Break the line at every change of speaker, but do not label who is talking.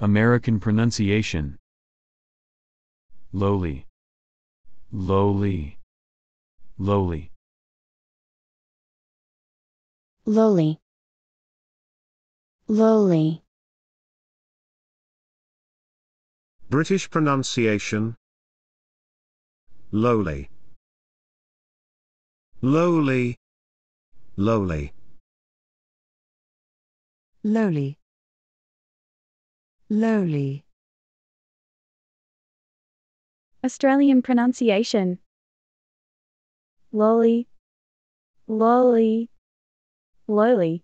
American pronunciation. Lowly. Lowly. Lowly.
lowly, lowly,
British pronunciation. Lowly. Lowly. Lowly.
lowly, lowly,
Australian pronunciation. Lolly, lolly, lowly.